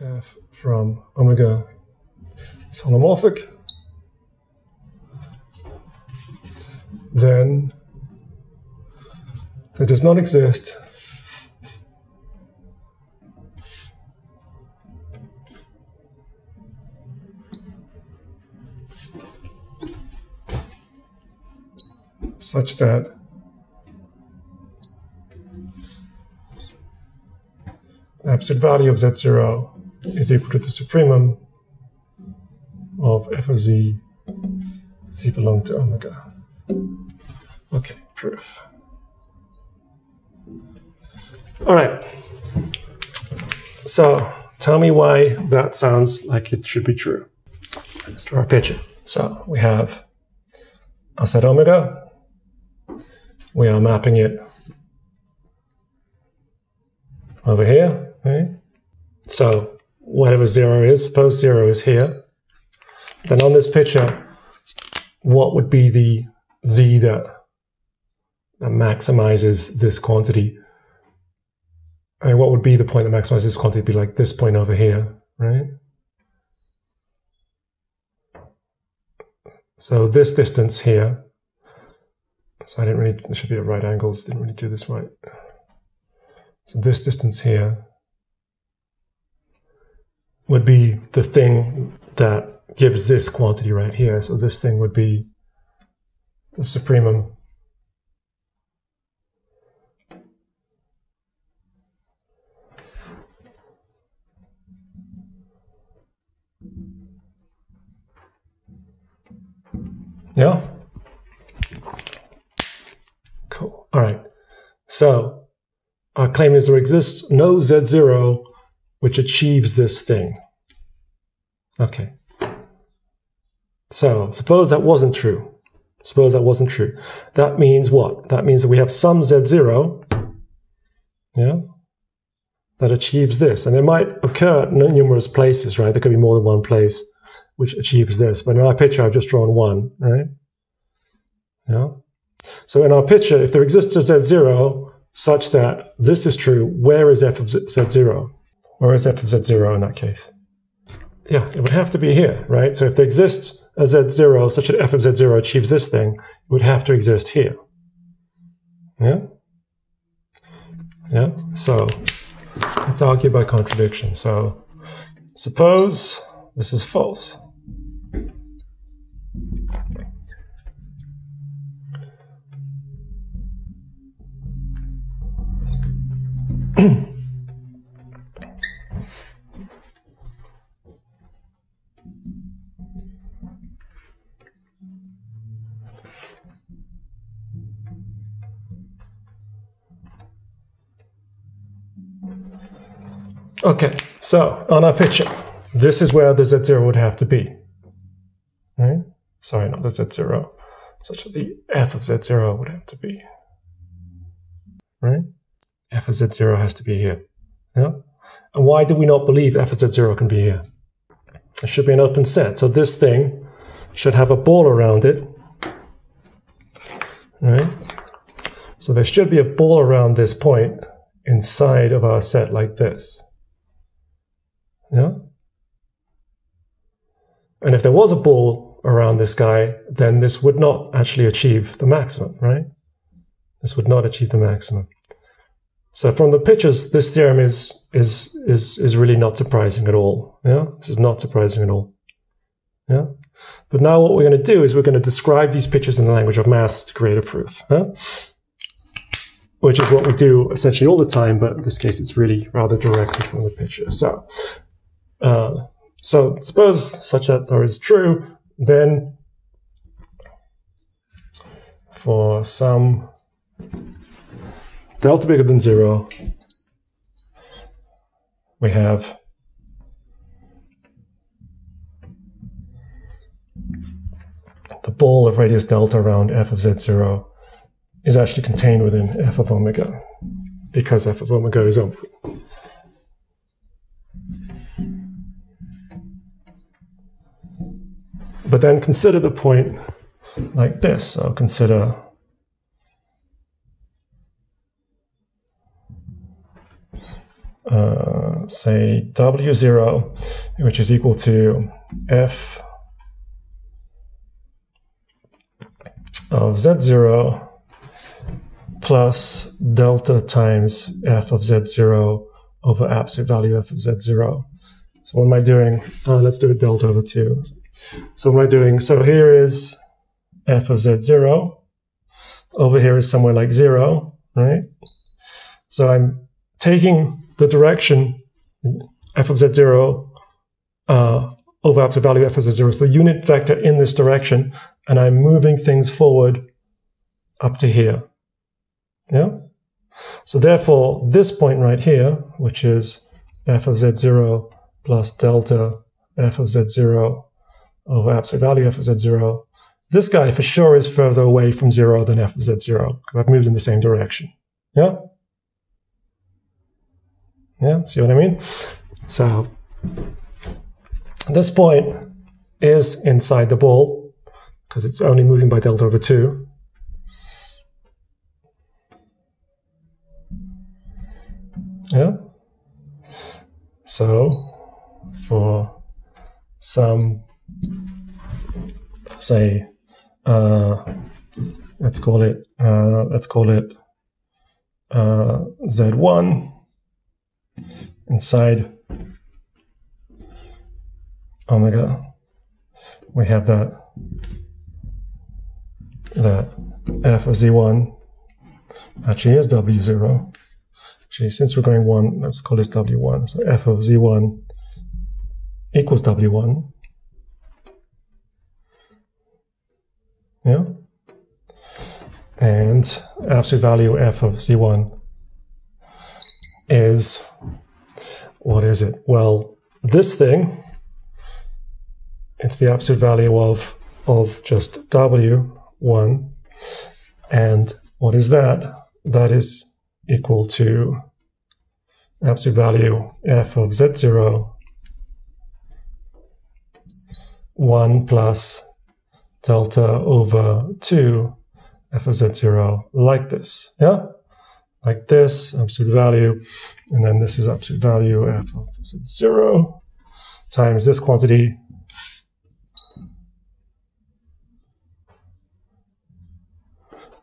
f from omega is holomorphic, then there does not exist. Such that absolute value of z0 is equal to the supremum of f of z, z belong to omega. Okay, proof. All right. So tell me why that sounds like it should be true. Let's draw a picture. So we have a set omega. We are mapping it over here. Okay? So whatever zero is, suppose zero is here. Then on this picture, what would be the z that, that maximizes this quantity? I mean, what would be the point that maximizes this quantity? It'd be like this point over here, right? So this distance here, so I didn't really, there should be at right angles, didn't really do this right. So this distance here would be the thing that gives this quantity right here. So this thing would be the supremum Yeah? Cool. All right. So our claim is there exists no Z0 which achieves this thing. Okay. So suppose that wasn't true. Suppose that wasn't true. That means what? That means that we have some Z0, yeah, that achieves this. And it might occur at numerous places, right? There could be more than one place which achieves this. But in our picture, I've just drawn one, right? Yeah. So in our picture, if there exists a z0 such that this is true, where is f of z0? Where is f of z0 in that case? Yeah, it would have to be here, right? So if there exists a z0 such that f of z0 achieves this thing, it would have to exist here. Yeah? Yeah? So let's argue by contradiction. So suppose this is false. okay, so on our picture, this is where the z0 would have to be. Right? Sorry, not the z0, such that the f of z0 would have to be. Right? f of z0 has to be here. Yeah? And why do we not believe f of z0 can be here? It should be an open set. So this thing should have a ball around it. Right? So there should be a ball around this point inside of our set like this. Yeah? And if there was a ball around this guy, then this would not actually achieve the maximum, right? This would not achieve the maximum. So from the pictures, this theorem is is is is really not surprising at all. Yeah, this is not surprising at all. Yeah, but now what we're going to do is we're going to describe these pictures in the language of maths to create a proof. Yeah? Which is what we do essentially all the time, but in this case, it's really rather directly from the picture. So, uh, so suppose such that R is true, then for some delta bigger than zero, we have the ball of radius delta around f of z0 is actually contained within f of omega because f of omega is open. But then consider the point like this. So consider say w0, which is equal to f of z0 plus delta times f of z0 over absolute value f of z0. So what am I doing? Uh, let's do it delta over 2. So what am I doing? So here is f of z0. Over here is somewhere like 0, right? So I'm taking the direction f of z0 uh, over absolute value f of z0 is the unit vector in this direction, and I'm moving things forward up to here. Yeah? So therefore, this point right here, which is f of z0 plus delta f of z0 Oh, over absolute value f of z0, this guy for sure is further away from 0 than f of z0, because I've moved in the same direction. Yeah? Yeah, see what I mean? So this point is inside the ball, because it's only moving by delta over 2. Yeah. So for some, say, uh, let's call it, uh, let's call it uh, Z1 inside omega, we have that that f of z1 actually is w0 Actually, since we're going one, let's call this W1. So f of Z1 equals W1. And absolute value f of Z1 is, what is it? Well, this thing, it's the absolute value of, of just W1. And what is that? That is equal to absolute value f of z0 1 plus delta over 2 f of z0 like this, yeah? Like this, absolute value, and then this is absolute value f of z0 times this quantity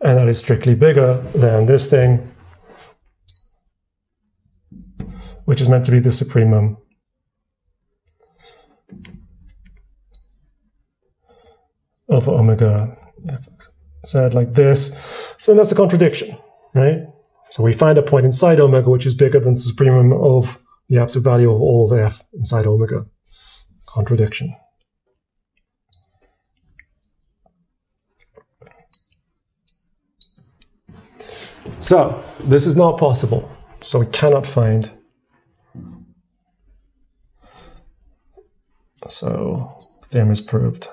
and that is strictly bigger than this thing which is meant to be the supremum. Of omega said like this. So that's a contradiction, right? So we find a point inside omega which is bigger than the supremum of the absolute value of all of f inside omega. Contradiction. So this is not possible. So we cannot find So theorem is proved.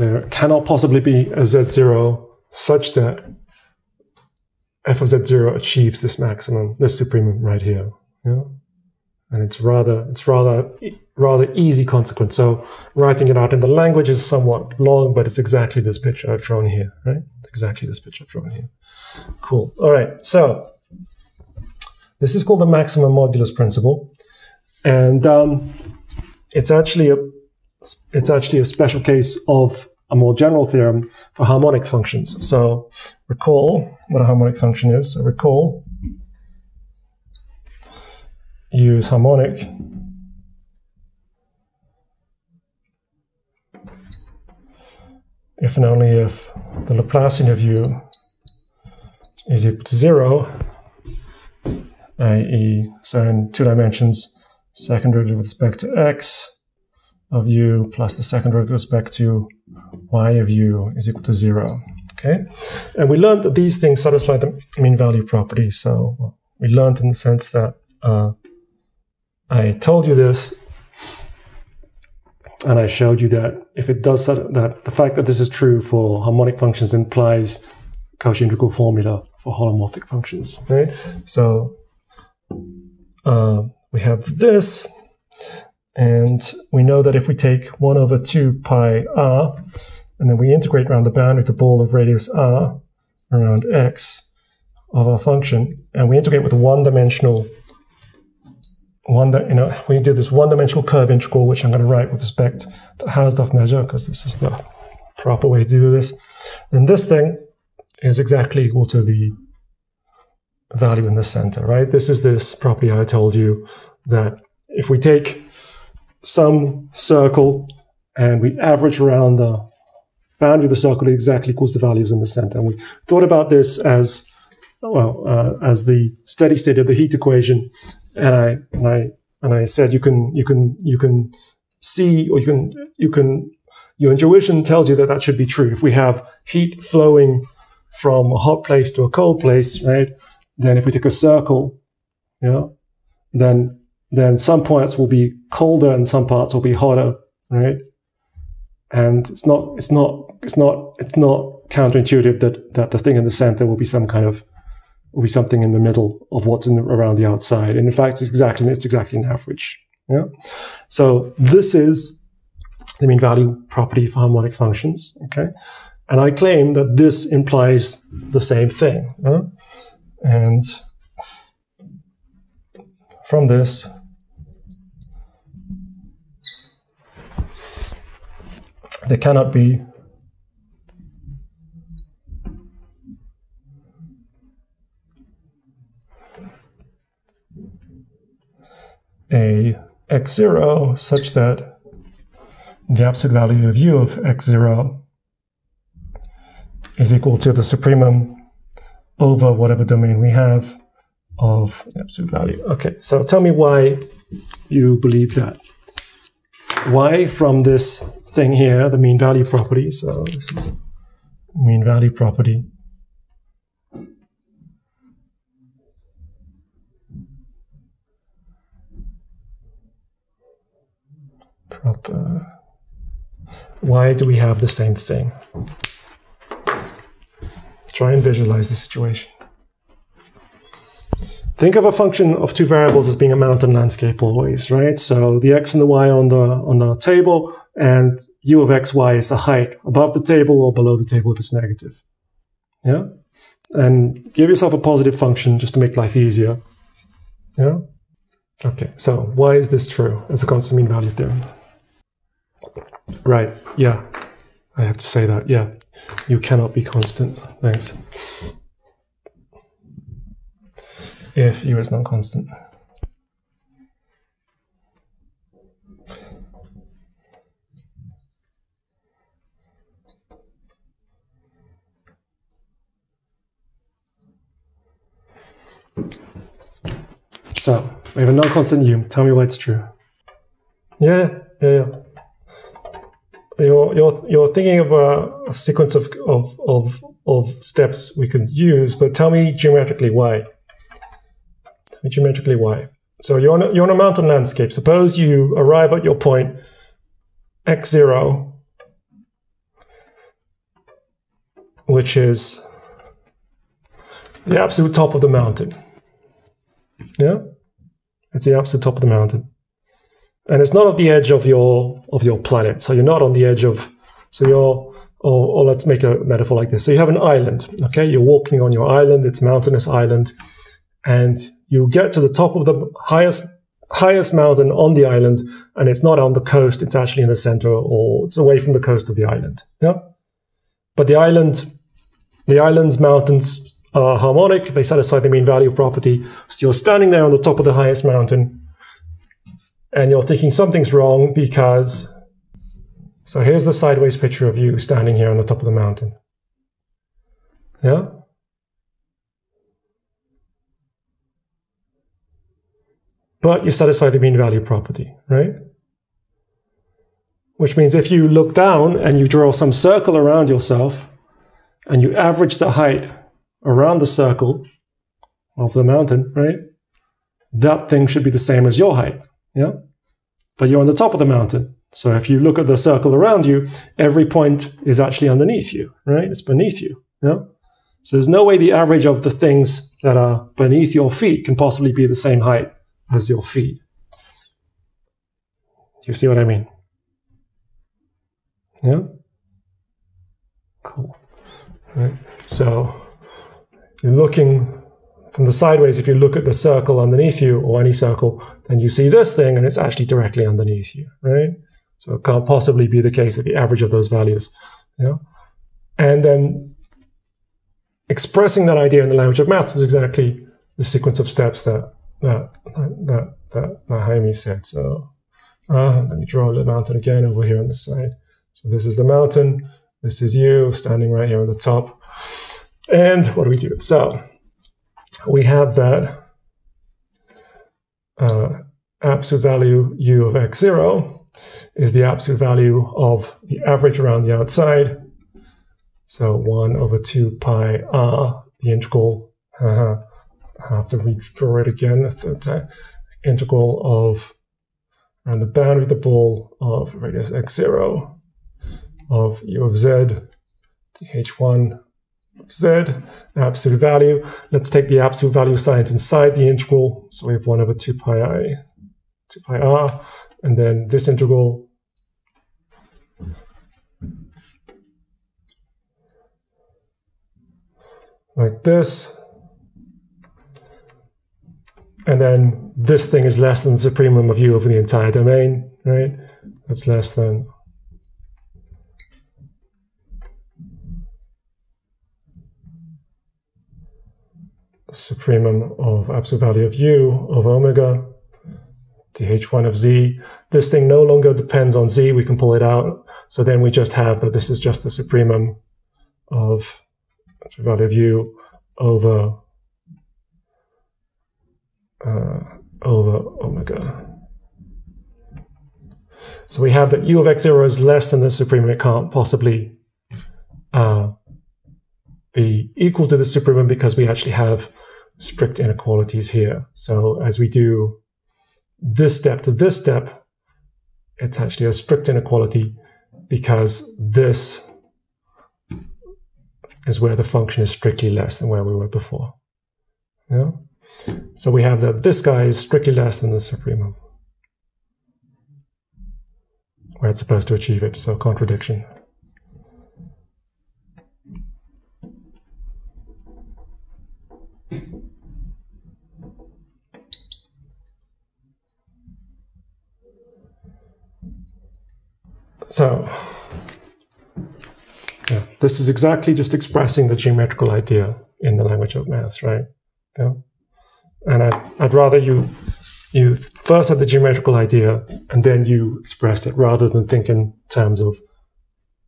There cannot possibly be a z0 such that f of z0 achieves this maximum, this supremum right here. Yeah? And it's rather, it's rather, rather easy consequence. So writing it out in the language is somewhat long, but it's exactly this picture I've drawn here, right? exactly this picture I've drawn here. Cool. All right. So this is called the maximum modulus principle, and um, it's actually a it's actually a special case of a more general theorem for harmonic functions. So recall what a harmonic function is. So recall use harmonic if and only if the Laplacian of u is equal to zero, i.e., so in two dimensions, second derivative with respect to x of u plus the second derivative with respect to y of u is equal to zero. Okay, and we learned that these things satisfy the mean value property. So we learned in the sense that uh, I told you this and I showed you that if it does that, the fact that this is true for harmonic functions implies Cauchy integral formula for holomorphic functions, right? So uh, we have this, and we know that if we take 1 over 2 pi r, and then we integrate around the boundary of the ball of radius r around x of our function, and we integrate with one-dimensional one that you know we do this one-dimensional curve integral, which I'm going to write with respect to Hausdorff measure because this is the proper way to do this. Then this thing is exactly equal to the value in the center, right? This is this property I told you that if we take some circle and we average around the boundary of the circle, it exactly equals the values in the center. And we thought about this as well uh, as the steady state of the heat equation, and I and I and I said you can you can you can see or you can you can your intuition tells you that that should be true. If we have heat flowing from a hot place to a cold place, right? Then if we take a circle, know, then then some points will be colder and some parts will be hotter, right? And it's not it's not it's not it's not counterintuitive that that the thing in the center will be some kind of will be something in the middle of what's in the, around the outside. And in fact, it's exactly it's exactly an average. Yeah. So this is the mean value property for harmonic functions. Okay. And I claim that this implies the same thing. And from this, there cannot be a x0 such that the absolute value of u of x0 is equal to the supremum over whatever domain we have of absolute value. Okay, so tell me why you believe that. Why from this thing here, the mean value property, so this is mean value property, proper. Why do we have the same thing? Try and visualize the situation. Think of a function of two variables as being a mountain landscape always, right? So the x and the y on the on the table, and u of x, y is the height above the table or below the table if it's negative. Yeah? And give yourself a positive function just to make life easier. Yeah? Okay, so why is this true as a constant mean value theorem? Right, yeah. I have to say that, yeah. You cannot be constant. Thanks. If u is non-constant. So, we have a non-constant u. Tell me why it's true. Yeah, yeah, yeah you're you're you're thinking of a, sequence of, of of of steps we could use, but tell me geometrically why. Tell me geometrically why. So you're on a, you're on a mountain landscape. Suppose you arrive at your point x zero, which is the absolute top of the mountain. Yeah, it's the absolute top of the mountain and it's not at the edge of your of your planet. So you're not on the edge of so you're or, or let's make a metaphor like this. So you have an island. Okay, you're walking on your island. It's mountainous island, and you get to the top of the highest highest mountain on the island, and it's not on the coast. It's actually in the center, or it's away from the coast of the island. Yeah, but the island, the island's mountains are harmonic. They satisfy the mean value property. So you're standing there on the top of the highest mountain and you're thinking something's wrong because. So here's the sideways picture of you standing here on the top of the mountain. Yeah? But you satisfy the mean value property, right? Which means if you look down and you draw some circle around yourself and you average the height around the circle of the mountain, right? That thing should be the same as your height. Yeah. But you're on the top of the mountain. So if you look at the circle around you, every point is actually underneath you, right? It's beneath you. Yeah. So there's no way the average of the things that are beneath your feet can possibly be the same height as your feet. Do you see what I mean? Yeah? Cool. Right. So looking from the sideways. If you look at the circle underneath you or any circle, then you see this thing, and it's actually directly underneath you, right? So it can't possibly be the case that the average of those values, you know? And then expressing that idea in the language of maths is exactly the sequence of steps that that that that, Jaime said. So uh, let me draw a little mountain again over here on the side. So this is the mountain. This is you standing right here on the top. And what do we do? So we have that uh, absolute value u of x0 is the absolute value of the average around the outside. So 1 over 2 pi r, the integral, uh, I have to redraw it again a third time, integral of around the boundary of the ball of radius x0 of u of z, dh1 of z, absolute value. Let's take the absolute value signs inside the integral. So we have 1 over 2 pi i, 2 pi r, and then this integral like this. And then this thing is less than the supremum of u over the entire domain, right? That's less than supremum of absolute value of u of omega, dh1 of z. This thing no longer depends on z, we can pull it out. So then we just have that this is just the supremum of absolute value of u over uh, over omega. So we have that u of x0 is less than the supremum. It can't possibly uh, be equal to the supremum because we actually have strict inequalities here. So as we do this step to this step, it's actually a strict inequality because this is where the function is strictly less than where we were before. Yeah? So we have that this guy is strictly less than the supremum, where it's supposed to achieve it, so contradiction. So, yeah, this is exactly just expressing the geometrical idea in the language of maths, right? Yeah. And I, I'd rather you you first have the geometrical idea and then you express it rather than think in terms of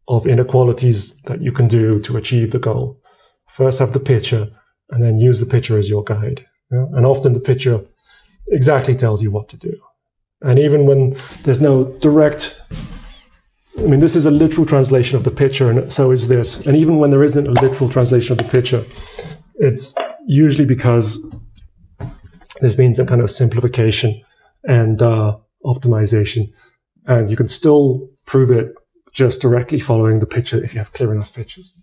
of inequalities that you can do to achieve the goal. First have the picture and then use the picture as your guide. Yeah? And often the picture exactly tells you what to do. And even when there's no direct I mean, this is a literal translation of the picture, and so is this. And even when there isn't a literal translation of the picture, it's usually because there's been some kind of simplification and uh, optimization. And you can still prove it just directly following the picture if you have clear enough pictures.